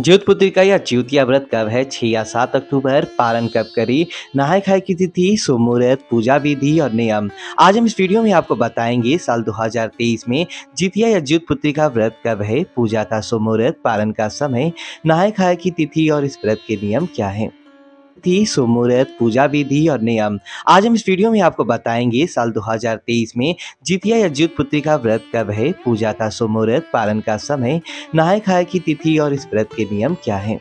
ज्योतपुत्री पुत्रिका या ज्योतिया व्रत कब है? छह या सात अक्टूबर, पालन कब करी? नहाय खाए की तिथि सोमुहूर्त पूजा विधि और नियम। आज हम इस वीडियो में आपको बताएँगे, साल 2023 में जितिया या ज्योत पुत्रिका व्रत कब है? पूजा का सोमुहूर्त पालन का समय, नहाय खाए की तिथि और इस व्रत के नियम क्या हैं? थी सोमुहूर्त पूजा विधि और नियम। आज हम इस वीडियो में आपको बताएँगे, साल 2023 में जितिया या ज्योत पुत्री का व्रत कब है, पूजा का सुमुहूर्त पालन का समय नहाय खाए की तिथि और इस व्रत के नियम क्या हैं?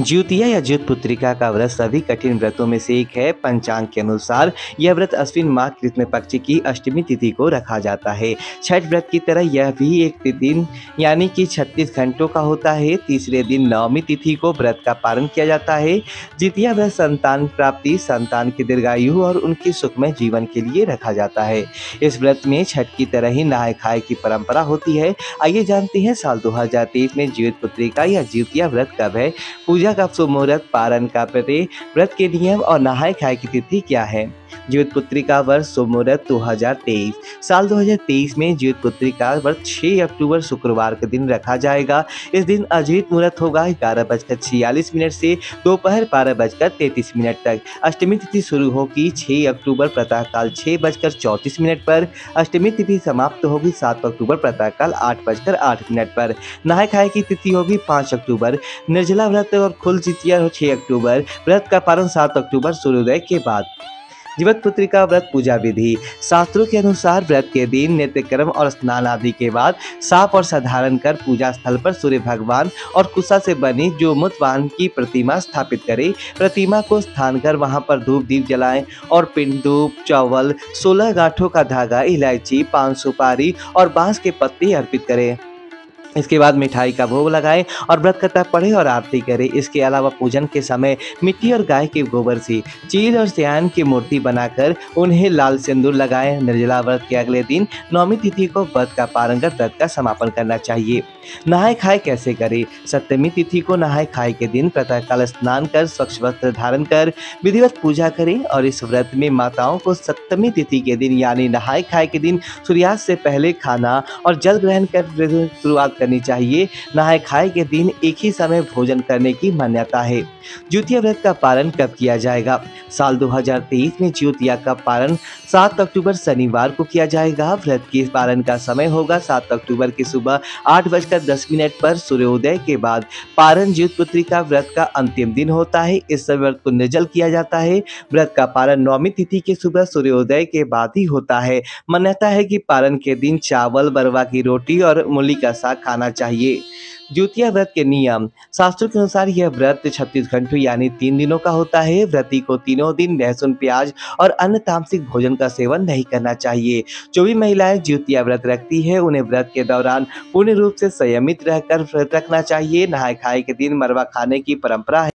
ज्योतिया या ज्योत पुत्रिका का व्रत सभी कठिन व्रतों में से एक है। पंचांग के अनुसार यह व्रत अश्विन माह कृष्ण पक्ष की अष्टमी तिथि को रखा जाता है। छठ व्रत की तरह यह भी एक दिन, यानी कि 36 घंटों का होता है। तीसरे दिन नवमी तिथि को व्रत का पालन किया जाता है। जितिया व्रत संतान प्राप्ति, संतान की दीर्घायु और उनकी सुखमय जीवन के लिए रखा जाता है। इस व्रत में छठ की तरह ही नहाय खाए की परंपरा होती है। आइए जानते हैं साल दो में ज्योत पुत्रिका या ज्योतिया व्रत कब है? पूजा पूजा का शुभ मुहूर्त पारण का प्रति व्रत के नियम और नहाय खाए की तिथि क्या है? जीवित पुत्री का वर्ष शुभ मुहूर्त दो साल 2023 में जीवित पुत्री का वर्ष 6 अक्टूबर शुक्रवार के दिन रखा जाएगा। इस दिन अजीत मुहूर्त होगा ग्यारह बजकर छियालीस मिनट से दोपहर बारह बजकर तैतीस मिनट तक। अष्टमी तिथि शुरू होगी 6 अक्टूबर, प्रातःकाल छः बजकर चौंतीस मिनट पर। अष्टमी तिथि समाप्त होगी सात अक्टूबर, प्रातःकाल आठ बजकर आठ मिनट पर। नहाय खाए की तिथि होगी पाँच अक्टूबर। निर्जला व्रत और खुल जितिया छः अक्टूबर, व्रत का पारण सात अक्टूबर सूर्योदय के बाद। जीवत पुत्री का व्रत पूजा विधि। शास्त्रों के अनुसार व्रत के दिन नित्य कर्म और स्नान आदि के बाद साफ़ और साधारण कर पूजा स्थल पर सूर्य भगवान और कुशा से बनी जो मुतवान की प्रतिमा स्थापित करे। प्रतिमा को स्थान कर वहाँ पर धूप दीप जलाएँ और पिंडूप चावल, सोलह गांठों का धागा, इलायची पान सुपारी और बाँस के पत्ते अर्पित करें। इसके बाद मिठाई का भोग लगाए और व्रत कथा पढ़े और आरती करे। इसके अलावा पूजन के समय मिट्टी और गाय के गोबर से चील और सियान की मूर्ति बनाकर उन्हें लाल सिंदूर लगाए। निर्जला व्रत के अगले दिन नौमी तिथि को व्रत का पारण कर व्रत का समापन करना चाहिए। नहाय खाए कैसे करे? सप्तमी तिथि को नहाय खाए के दिन प्रातःकाल स्नान कर, स्वच्छ वस्त्र धारण कर, विधिवत पूजा करें और इस व्रत में माताओं को सप्तमी तिथि के दिन यानी नहाय खाए के दिन सूर्यास्त से पहले खाना और जल ग्रहण कर शुरुआत करनी चाहिए। नहाय खाए के दिन एक ही समय भोजन करने की मान्यता है। ज्योतिया व्रत का पालन कब किया जाएगा? साल 2023 में ज्योतिया का पालन 7 अक्टूबर शनिवार को किया जाएगा। व्रत के पालन का समय होगा 7 अक्टूबर की सुबह आठ बजकर दस मिनट पर सूर्योदय के बाद। पारण ज्योत पुत्री का व्रत का अंतिम दिन होता है। इस व्रत को निर्जल किया जाता है। व्रत का पालन नौमी तिथि के सुबह सूर्योदय के बाद ही होता है। मान्यता है कि पारण के दिन चावल, बरवा की रोटी और मूली का साग खाना चाहिए। द्वितीय व्रत के नियम। शास्त्रों के अनुसार यह व्रत छत्तीस घंटों यानी तीन दिनों का होता है। व्रती को तीनों दिन लहसुन, प्याज और अन्य तामसिक भोजन का सेवन नहीं करना चाहिए। जो भी महिलाएँ ज्योतिया व्रत रखती है, उन्हें व्रत के दौरान पूर्ण रूप से संयमित रहकर व्रत रखना चाहिए। नहाए खाए के दिन मरवा खाने की परंपरा है।